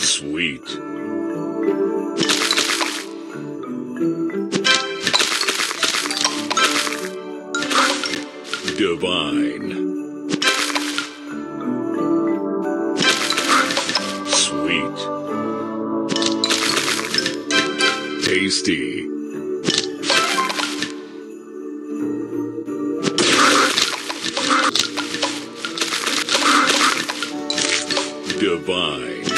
Sweet. Divine. Sweet. Tasty. Divine.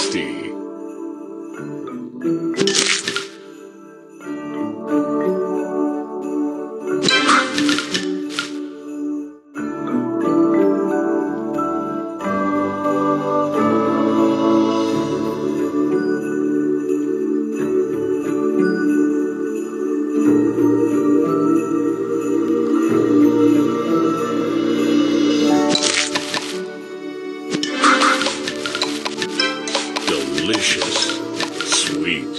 Tasty. Delicious. Sweet.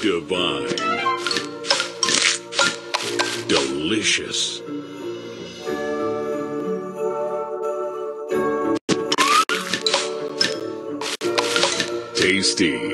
Divine. Delicious. Tasty.